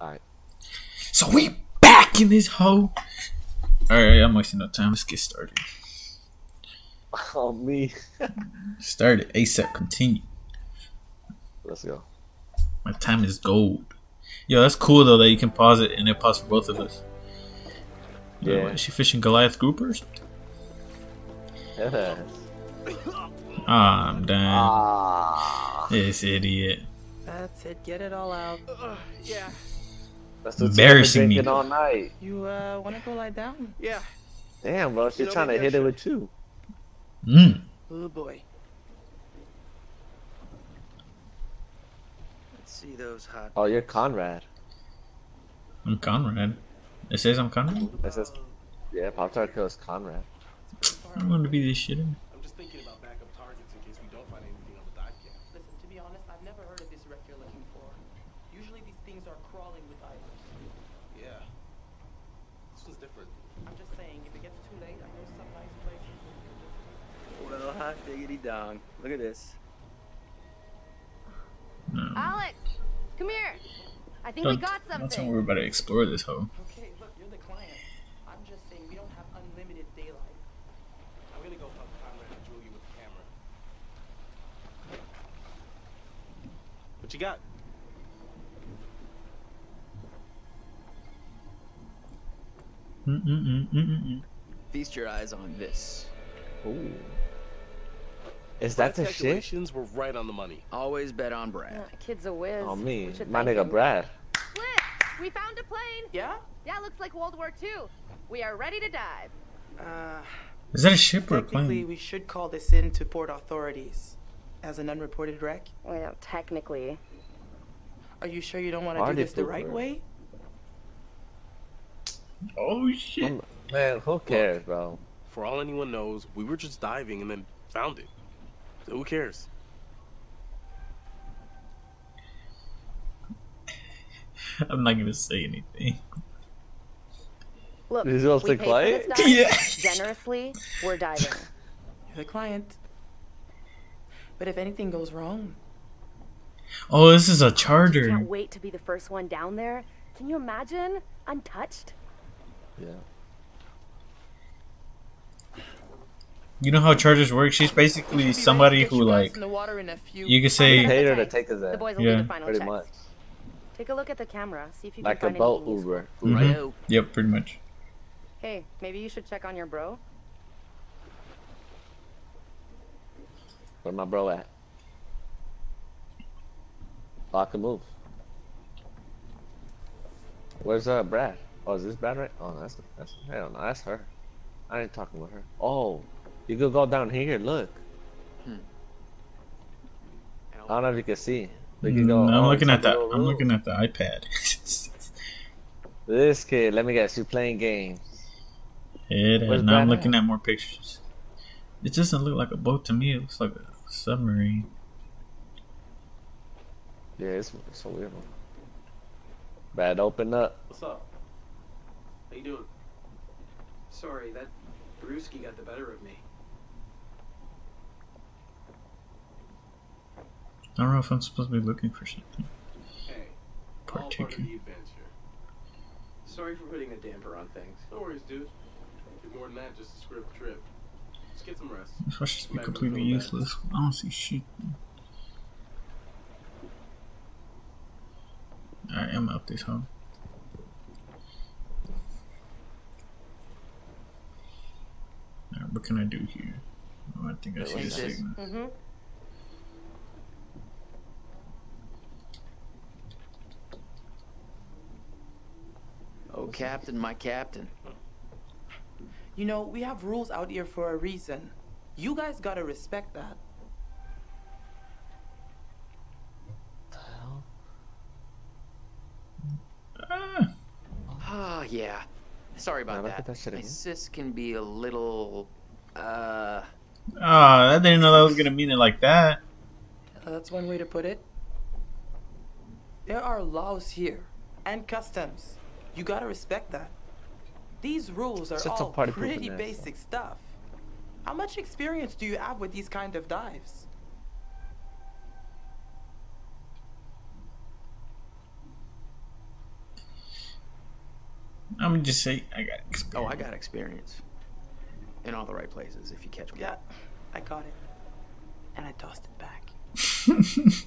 Alright. So we back in this hole. Alright, I'm wasting no time. Let's get started. Oh me. Started ASAP. Continue. Let's go. My time is gold. Yo, that's cool though that you can pause it and it pause for both of us. Yo, Yeah. what, is she fishing Goliath groupers? or something? Yes. Ah, I'm done. Ah. This idiot. That's it. Get it all out. yeah, That's what Embarrassing me. drinking all night. You uh, want to go lie down? yeah. Damn, bro. She's trying to hit it with you. Mm. Oh boy. Let's see those hot. Oh, you're Conrad. I'm Conrad. It says I'm Conrad. It says, yeah, Pop Tart kills Conrad. I'm going to be this shit. I'm just thinking about backup targets in case we don't find anything on the dive cam. Listen, to be honest, I've never heard of this wreck you're looking for. Usually these things are crawling with divers. Yeah. This one's different. I'm just saying, if it gets too late, I know some nice places. Well, hot diggity dong. Look at this. No. Alex, come here. I think we Don't, got don't tell something. me we're about to explore this hole. Okay, look, you're the client. I'm just saying we don't have unlimited daylight. I'm gonna go help Conrad and Julia with the camera. What you got? Mm-mm-mm-mm-mm. Feast your eyes on this. Ooh. Is that the shit? were right on the money. Always bet on Brad. Uh, kid's a whiz. Oh me, my nigga him. Brad. Fliss, we found a plane. Yeah? Yeah, looks like World War II. We are ready to dive. Uh, Is that a ship or a technically, plane? we should call this in to port authorities as an unreported wreck. Well, technically. Are you sure you don't want to do this the right pooper. way? Oh shit. Man, who cares, bro? For all anyone knows, we were just diving and then found it. So who cares? I'm not gonna say anything. Look, Is yours we the paid for this dive. Yeah. Generously, we're diving. You're the client. But if anything goes wrong, Oh, this is a charter. Can't charter. wait to be the first one down there. Can you imagine? Untouched. Yeah. You know how charters work? She's basically somebody who like in the water in a few. you could say Paid her to take us The there. boys will Yeah. do the final Pretty checks. much. Take a look at the camera. See if you Like a can find boat anything useful. Uber. Mhm. Yep, pretty much. Hey, maybe you should check on your bro. Where my bro at? Oh, I can move. Where's uh Brad? Oh, is this Brad right? Oh, that's that's hell no, that's her. I ain't talking with her. Oh, you could go down here. Look. Hmm. I don't know if you can see. We could go. Mm, I'm oh, looking at that. I'm room. looking at the iPad. This kid, let me guess, you playing games. it, Where's and I'm looking at more pictures. It doesn't look like a boat to me. It looks like a submarine. Yeah, it's, it's a weird one. Brad, open up. What's up? How you doing? Sorry, that brewski got the better of me. I don't know if I'm supposed to be looking for something. Hey, all part of Particular. the adventure. Sorry for putting a damper on things. No worries, dude. You're more than that, just a script trip. Just get some rest. This watch just be completely from that. useless. I don't see shit. Alright, I'm up this hole. Alright, what can I do here? Oh, I think I see a Take signal. Mm-hmm. Oh, Captain, my Captain. You know, we have rules out here for a reason. You guys gotta respect that. The hell? Ah, Oh, yeah. Sorry about that. that shit My sis can be a little, uh, Ah, I didn't know that was gonna mean it like that. Uh, That's one way to put it. There are laws here and customs. You gotta respect that. These rules are all pretty nasty. basic stuff. How much experience do you have with these kind of dives? I'm just say I got Oh. I got experience. In all the right places, if you catch me. Yeah, I got it. And I tossed it back.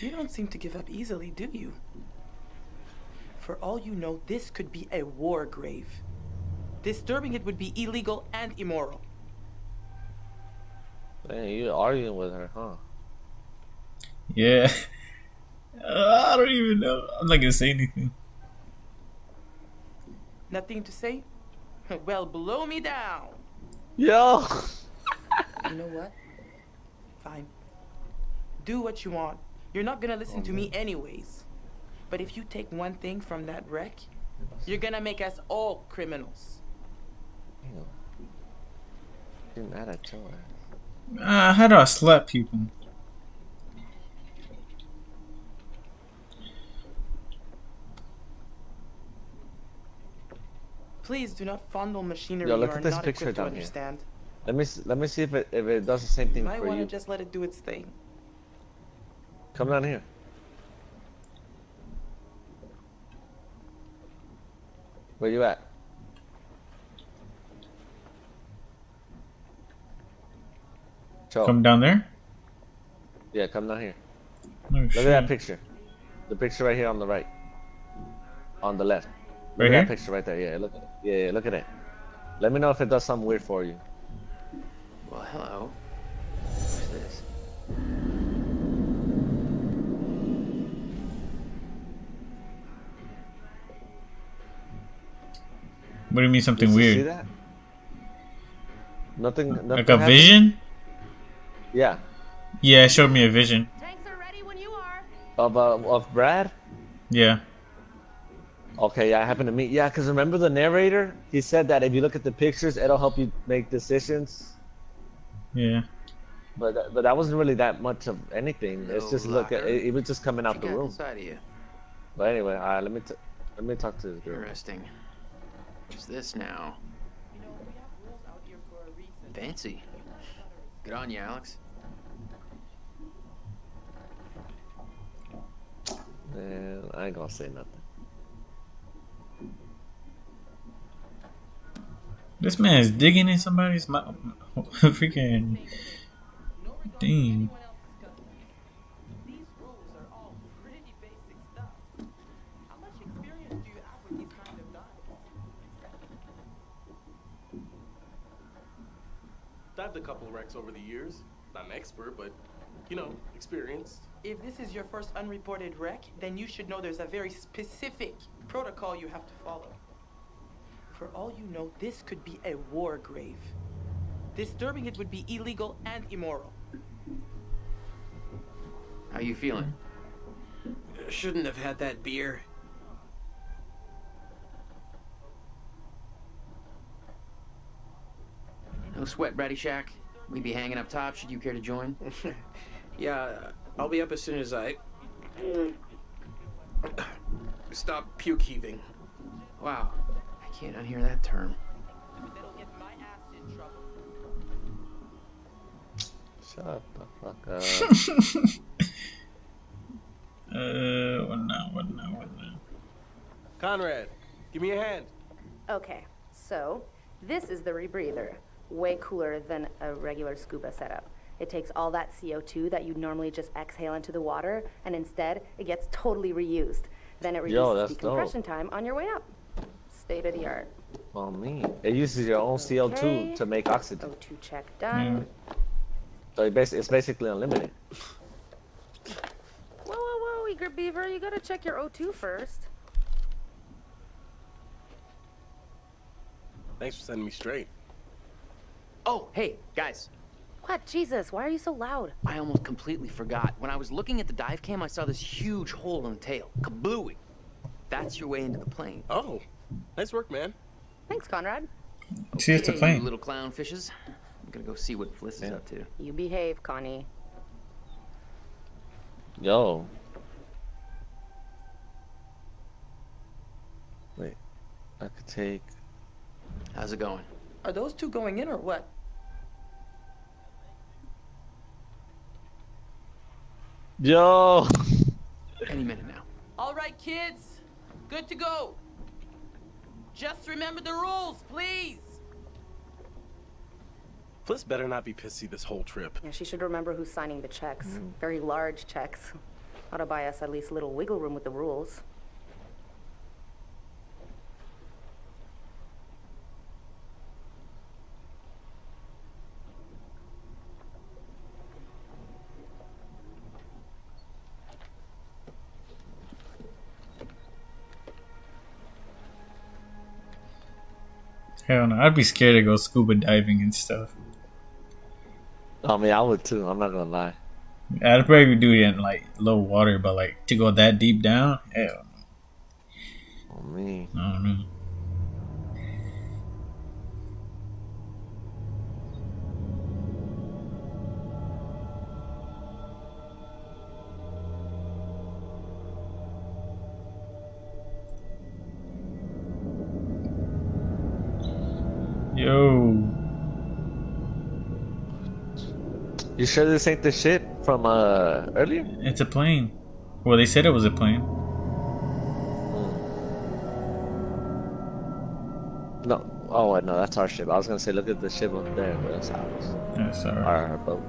You don't seem to give up easily, do you? For all you know, this could be a war grave. Disturbing it would be illegal and immoral. Man, you arguing with her, huh? Yeah. I don't even know. I'm not gonna say anything. Nothing to say? Well, blow me down. Yo. You know what? Fine. Do what you want. You're not gonna listen oh, to me anyways. But if you take one thing from that wreck, you're gonna make us all criminals. Damn. Get mad at your ass. Uh, how do I slap people? Please do not fondle machinery Yo, look at this picture equipped to down here. understand. Let me s- let me see if it if it does the same thing You thing might for want to just let it do its thing. Come down here. Where you at? Joe. Come down there. Yeah, come down here. No, Look shit. at that picture. The picture right here on the right. On the left. Look Right at here? that picture right there. Yeah, look at it. Yeah, yeah, look at it. Let me know if it does something weird for you. Well, hello. What do you mean something Did you See weird? that? Nothing. nothing Like a happened? vision? Yeah. Yeah, it showed me a vision. Tanks are ready when you are. Of uh, of Brad. Yeah. Okay, yeah, I happened to meet. Yeah, because remember the narrator? He said that if you look at the pictures, it'll help you make decisions. Yeah. But that- but that wasn't really that much of anything. it's No just look at it, it was just coming out What the room. of you? But anyway, all right, let me t- let me talk to this girl. Interesting. What's this now? You know, we have rules out here for a reason. Fancy. Good on you, Alex. Man, I ain't gonna say nothing. This man is digging in somebody's mouth. Freaking. No Dang. Expert, but you know, experienced. If this is your first unreported wreck, then you should know there's a very specific protocol you have to follow. For all you know, this could be a war grave. Disturbing it would be illegal and immoral. How you feeling? Shouldn't have had that beer. No sweat, Bratty Shack. We be hanging up top. Should you care to join? Yeah, I'll be up as soon as I stop puke heaving. Wow, I can't unhear that term. That'll get my ass in trouble. Shut the fuck up. Uh, what now? What now? What now? Conrad, give me a hand. Okay, so this is the rebreather. Way cooler than a regular scuba setup. It takes all that CO2 that you'd normally just exhale into the water, and instead it gets totally reused. Then it Yo, reduces that's dope. decompression time on your way up. State of the art. well, me. It uses your own CO2 to make oxygen. O2 check done. So it bas- it's basically unlimited. Whoa, whoa, whoa, Eager Beaver, you gotta check your O2 first. Thanks for sending me straight. Oh, hey, guys. What? Jesus, why are you so loud? I almost completely forgot. When I was looking at the dive cam, I saw this huge hole in the tail. Kablooey. That's your way into the plane. Oh, nice work, man. Thanks, Conrad. See, it's a plane. little clown fishes. I'm gonna go see what Fliss is up to. You behave, Connie. Yo. Wait. I could take. How's it going? Are those two going in or what? Yo. Any minute now. All right, kids. Good to go. Just remember the rules, please. Fliss better not be pissy this whole trip. Yeah, she should remember who's signing the checks. Mm. Very large checks. Ought to buy us at least a little wiggle room with the rules. Hell no, I'd be scared to go scuba diving and stuff. I mean, I would too. I'm not gonna lie. I'd probably do it in like low water, but like to go that deep down, hell, Oh me. no. I don't know. You sure this ain't the shit from uh earlier? it's a plane. Well, they said it was a plane. No. Oh wait, no, that's our ship. I was gonna say, look at the ship up there, but that's ours. Yeah, our boat.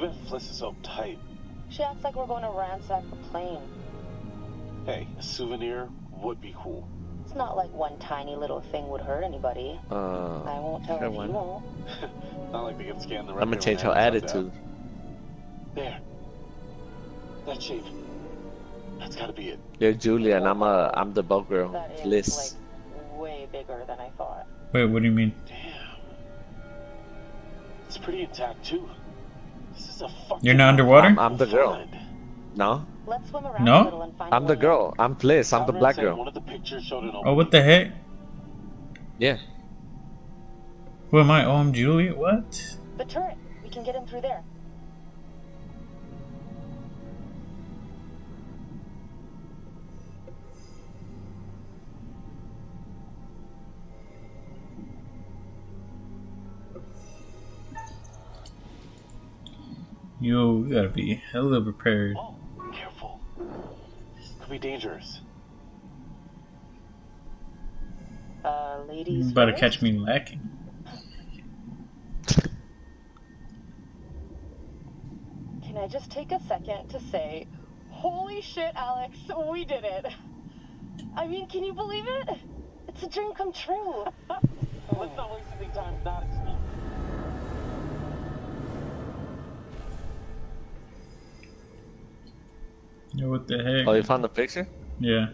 Too bad Fliss is so tight. She acts like we're going to ransack the plane. Hey, a souvenir would be cool. It's not like one tiny little thing would hurt anybody. Uh, I won't tell sure if why you not? won't. Not like they can scan the I'm gonna change her attitude. There. That shape. That's gotta be it. You're Julia, and I'm uh, I'm the boat girl, That is Liz. like way bigger than I thought. Wait, what do you mean? Damn. It's pretty intact too. You're not underwater? I'm, I'm the girl. No, Let's swim around No? and find I'm the girl. I'm Fliss. I'm the black girl. One of the pictures showed an Oh, what the heck? Yeah. Who am I? Oh, I'm Julia. What? The turret. We can get in through there. You gotta be hella prepared. Oh, careful. Could be dangerous. Uh, You ladies. better first? catch me lacking. Can I just take a second to say, holy shit, Alex, we did it. I mean, can you believe it? It's a dream come true. Let's not waste any time not Yo, what the heck? Oh, you found the picture? Yeah.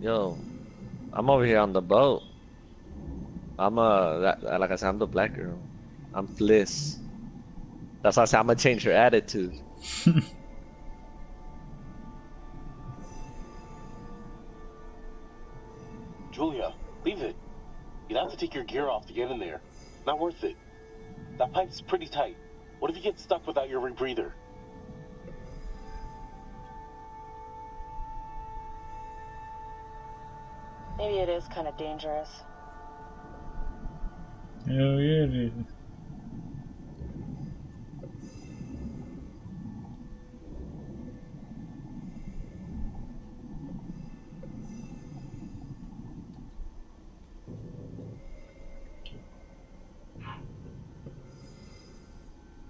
Yo, I'm over here on the boat. I'm uh, that, like I said, I'm the black girl. I'm Fliss. That's why I said I'm gonna change her attitude. Julia, leave it. You'd have to take your gear off to get in there. Not worth it. That pipe's pretty tight. What if you get stuck without your rebreather? Maybe it is kind of dangerous. Hell yeah, it is.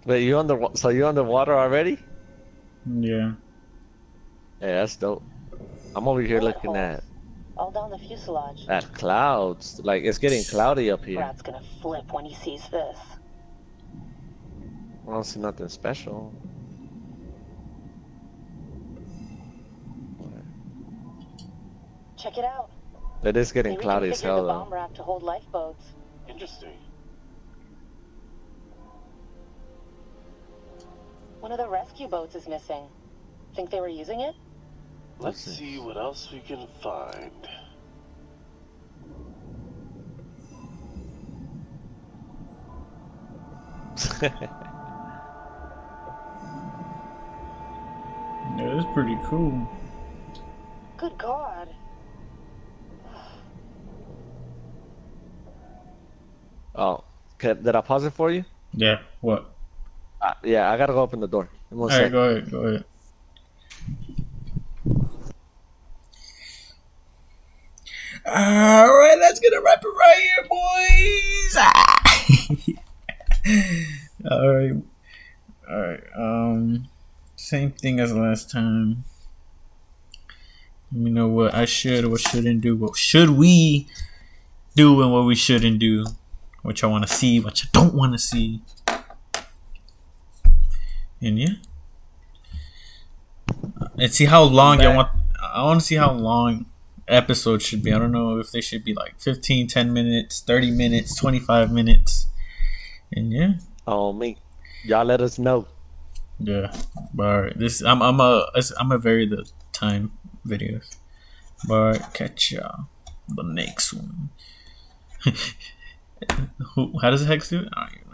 Wait, you under? So you underwater already? Yeah. Yeah, that's dope. I'm over here looking at All down the fuselage. at clouds. Like it's getting cloudy up here. Brad's gonna flip when he sees this. I don't see nothing special. Check it out. It is getting Maybe cloudy as hell the though. bomb rack to hold lifeboats. Interesting. One of the rescue boats is missing. Think they were using it? Let's Let's see what else we can find. Yeah, that's pretty cool. Good God. Oh, can, did I pause it for you? Yeah. What? Uh, yeah, I gotta go open the door. All right, go ahead. Go ahead. All right, that's gonna wrap it right here, boys. Ah. All right, all right. Um, same thing as last time. Let me know what I should or what shouldn't do. What should we do and what we shouldn't do? What y'all want to see, what you don't want to see. And yeah. And see how long y'all want. I want to see how long episodes should be. I don't know if they should be like 15, 10 minutes, 30 minutes, 25 minutes. And yeah. Oh me, y'all let us know. Yeah. But alright, this I'm I'm a I'm a vary the time videos. But catch y'all the next one. Who? How does the Hex do it? I don't even